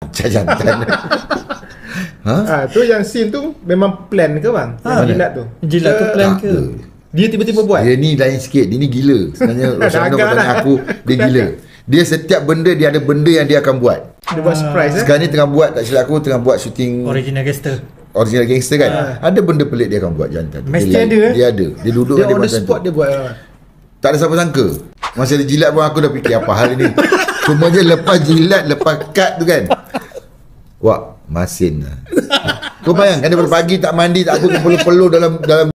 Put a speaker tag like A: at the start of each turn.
A: Macam jantan. ha?
B: Ah, tu yang scene tu memang plan ke bang?
C: Ha.
B: jilat tu.
C: Jilat tu plan ke?
B: Dia tiba-tiba buat.
A: Dia ni lain sikit. Dia ni gila. Sebenarnya Rosyano kata
B: lah.
A: aku dia gila. Dia setiap benda dia ada benda yang dia akan buat.
B: Dia buat surprise eh.
A: Sekarang ni tengah buat tak silap aku tengah buat syuting
C: Original gangster.
A: original gangster kan. Ada benda pelik dia akan buat jantan. tu.
C: Mesti
A: dia,
C: ada, eh?
A: Dia ada. Dia duduk
B: Dia
A: dia,
B: on
A: buat
B: the spot
A: tu.
B: dia buat.
A: Tak ada siapa sangka. Masa dia jilat pun aku dah fikir apa hal ni. Cuma je lepas jilat, lepas cut tu kan. Wah, masin lah. Kau bayangkan daripada pagi tak mandi, tak apa, peluh-peluh dalam dalam